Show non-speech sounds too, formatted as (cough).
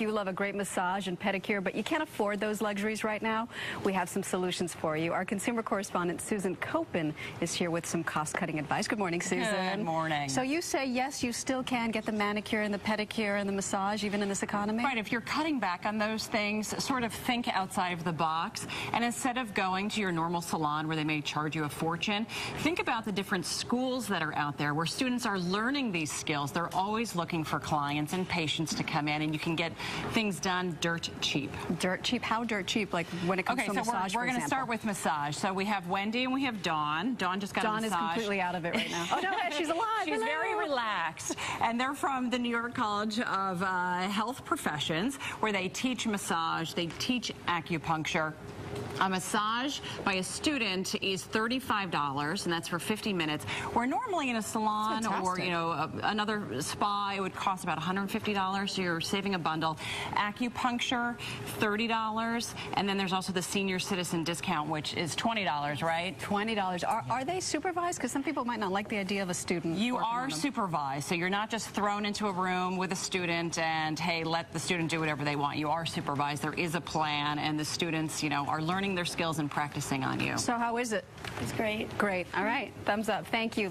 You love a great massage and pedicure, but you can't afford those luxuries right now, we have some solutions for you. Our consumer correspondent, Susan Koeppen, is here with some cost-cutting advice. Good morning, Susan. Good morning. So you say, yes, you still can get the manicure and the pedicure and the massage, even in this economy? Right, if you're cutting back on those things, sort of think outside of the box. And instead of going to your normal salon where they may charge you a fortune, think about the different schools that are out there where students are learning these skills. They're always looking for clients and patients to come in, and you can get things done dirt cheap. Dirt cheap? How dirt cheap? Like when it comes okay, to so massage, we're, we're going to start with massage. So we have Wendy and we have Dawn. Dawn just got Dawn a massage. is completely out of it right now. (laughs) oh, no, she's alive. She's Hello. very relaxed. And they're from the New York College of uh, Health Professions, where they teach massage, they teach acupuncture. A massage by a student is $35, and that's for 50 minutes. Where normally in a salon or you know a, another spa, it would cost about $150. So you're saving a bundle. Acupuncture, $30, and then there's also the senior citizen discount, which is $20, right? $20. Are, are they supervised? Because some people might not like the idea of a student. You are supervised, so you're not just thrown into a room with a student and hey, let the student do whatever they want. You are supervised. There is a plan, and the students, you know, are learning their skills and practicing on you. So how is it? It's great. Great. All right. Thumbs up. Thank you.